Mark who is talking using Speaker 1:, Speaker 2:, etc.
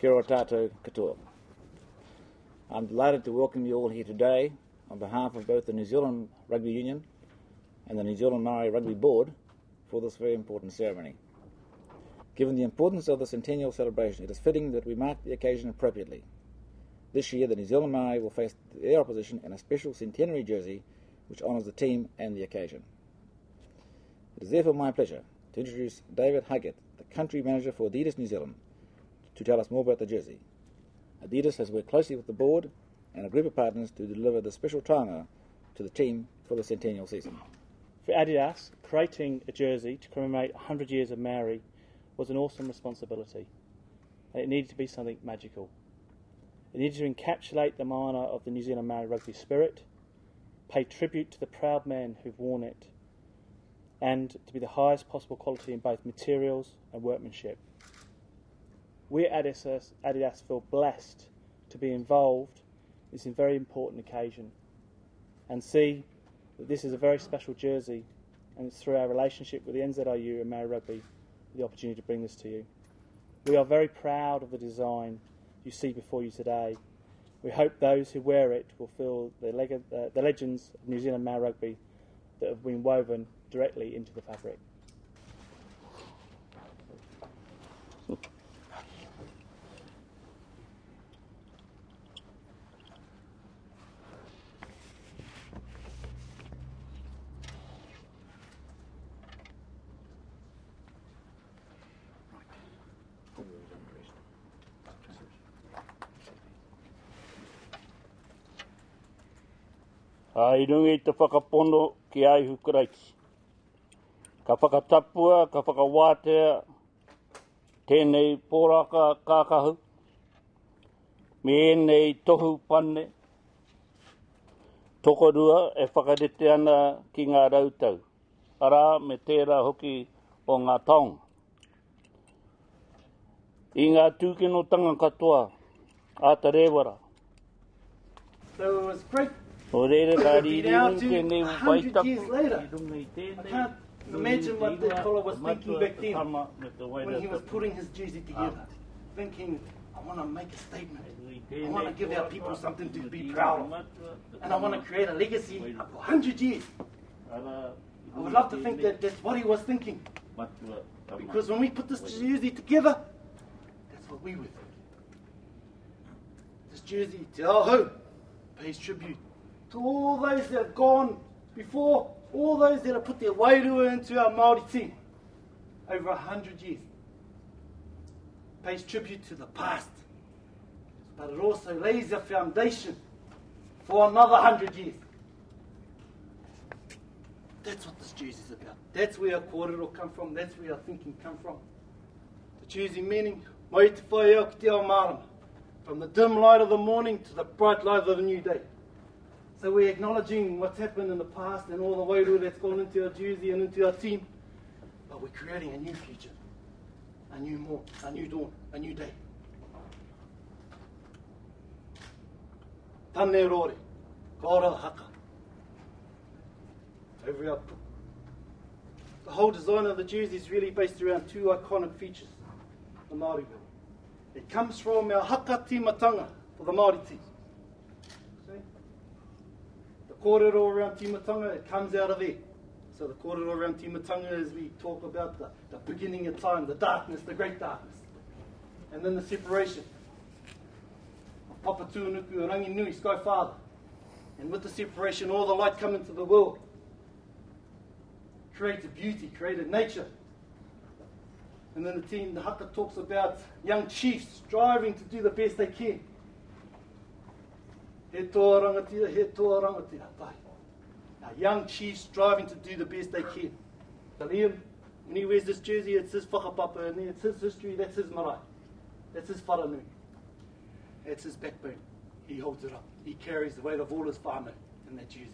Speaker 1: Kia ora katoa. I'm delighted to welcome you all here today on behalf of both the New Zealand Rugby Union and the New Zealand Maori Rugby Board for this very important ceremony. Given the importance of the centennial celebration, it is fitting that we mark the occasion appropriately. This year, the New Zealand Maori will face their opposition in a special centenary jersey which honours the team and the occasion. It is therefore my pleasure to introduce David Huggett, the country manager for Adidas New Zealand, to tell us more about the jersey. Adidas has worked closely with the board and a group of partners to deliver the special taonga to the team for the centennial season.
Speaker 2: For Adidas, creating a jersey to commemorate 100 years of Maori was an awesome responsibility. And it needed to be something magical. It needed to encapsulate the mana of the New Zealand Maori rugby spirit, pay tribute to the proud men who've worn it, and to be the highest possible quality in both materials and workmanship. We at Adidas, Adidas feel blessed to be involved in this very important occasion and see that this is a very special jersey and it's through our relationship with the NZRU and Maori Rugby the opportunity to bring this to you. We are very proud of the design you see before you today. We hope those who wear it will feel the, leg- uh, the legends of New Zealand Maori Rugby that have been woven directly into the fabric.
Speaker 3: Ai rungi te whakapono ki ai hukuraiki. Ka whakatapua, ka whakawātea, tēnei pōraka kākahu, me enei tohu pane, tokorua e whakarete ana ki ngā rautau. Ara me tērā hoki o ngā taonga. I ngā tūkinotanga katoa, a te rewara.
Speaker 4: So it was great.
Speaker 3: O reira ka
Speaker 4: Be
Speaker 3: riri
Speaker 4: down to
Speaker 3: tēnei
Speaker 4: 100 years later.
Speaker 3: i runga i tēnei.
Speaker 4: I can't imagine what the fellow was thinking back then
Speaker 3: Tama me te
Speaker 4: when he was putting his jersey together, thinking, I want to make a statement. I want to give our people something to be proud of. And I want to create a legacy of 100 years. I would love to think that that's what he was thinking. Because when we put this jersey together, that's what we were thinking. This jersey, to Te Aho, pays tribute to all those that have gone before, all those that have put their wairua into our Māori team over a hundred years. Pays tribute to the past, but it also lays a foundation for another hundred years. That's what this jersey is about. That's where our kōrero come from. That's where our thinking come from. The jersey meaning, mai te whai ao ki te ao marama. From the dim light of the morning to the bright light of the new day. So we're acknowledging what's happened in the past and all the wairua that's gone into our jersey and into our team. But we're creating a new future. A new morn, a new dawn, a new day. Tane rore, kora haka. Our the whole design of the jersey is really based around two iconic features the Māori bill. It comes from our haka timatanga for the Māori team. Kōrero around timatanga, it comes out of there. So the kōrero around timatanga is we talk about the, the beginning of time, the darkness, the great darkness. And then the separation of Papa Tuanuku, Rangi Nui, Sky Father. And with the separation, all the light come into the world. Created beauty, created nature. And then the team, the haka talks about young chiefs striving to do the best they can. He toa rangatira, he toa rangatira, tahi. Now, young chiefs striving to do the best they can. So Liam, when he wears this jersey, it's his whakapapa, and it's his history, that's his marae. That's his wharanui. That's his backbone. He holds it up. He carries the weight of all his whānau in that jersey.